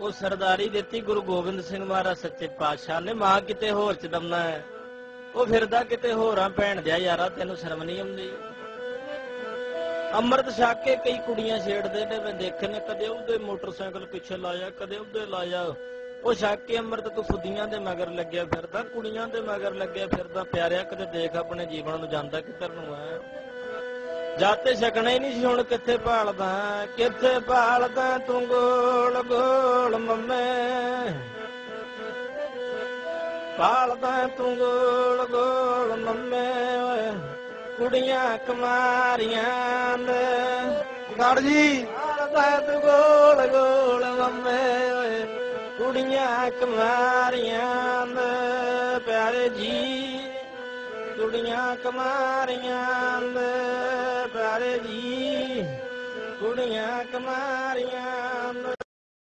ਉਹ ਸਰਦਾਰੀ ਦਿੱਤੀ ਗੁਰੂ ਗੋਬਿੰਦ ਸਿੰਘ ਮਹਾਰਾਜ ਸੱਚੇ ਪਾਤਸ਼ਾਹ ਨੇ, ਮਾਂ ਕਿਤੇ ਹੋਰ ਚ ਦਮਨਾ ਹੈ? ਉਹ ਫਿਰਦਾ ਕਿਤੇ ਹੋਰਾਂ ਭੈਣ ਦਿਆ ਯਾਰਾ, ਤੈਨੂੰ ਸ਼ਰਮ ਨਹੀਂ ਆਉਂਦੀ? ਅੰਮ੍ਰਿਤ ਛਕ ਕੇ ਕਈ ਕੁੜੀਆਂ ਛੇੜਦੇ ਨੇ, ਮੈਂ ਦੇਖੇ ਨੇ, ਕਦੇ ਉਹਦੇ ਮੋਟਰਸਾਈਕਲ ਪਿੱਛੇ ਲਾਇਆ, ਕਦੇ ਉਹਦੇ ਲਾਇਆ। ਉਹ ਛਕ ਕੇ ਅੰਮ੍ਰਿਤ ਤੂੰ ਫੁੱਦੀਆਂ ਦੇ ਮਗਰ ਲੱਗਿਆ ਫਿਰਦਾ, ਕੁੜੀਆਂ ਦੇ ਮਗਰ ਲੱਗਿਆ ਫਿਰਦਾ, ਪਿਆਰਿਆ, ਕਦੇ ਦੇਖ ਆਪਣੇ ਜੀਵਨ ਨੂੰ ਜਾਂਦਾ ਕਿੱਧਰ ਨੂੰ ਆ ਜਾਤੇ ਛਕਣਾ ਹੀ ਨਹੀਂ ਸੀ ਹੁਣ ਕਿੱਥੇ ਭਾਲਦਾ ਕਿੱਥੇ ਭਾਲਦਾ ਤੂੰ ਗੋਲ ਗੋਲ ਮੰਮੇ? ਭਾਲਦਾ ਤੂੰ ਗੋਲ ਗੋਲ ਮੰਮੇ ਓਏ ਕੁੜੀਆਂ ਕੁਮਾਰੀਆਂ ਦੇ ਗੜ ਜੀ। ਭਾਲਦਾ ਤੂੰ ਗੋਲ ਗੋਲ ਮੰਮੇ ਓਏ ਕੁੜੀਆਂ ਕੁਮਾਰੀਆਂ ਦੇ ਪਿਆਰੇ ਜੀ। ਕੁੜੀਆਂ ਕੁਮਾਰੀਆਂ ਦੇ ਬਾਰੇ ਜੀ। ਕੁੜੀਆਂ ਕੁਮਾਰੀਆਂ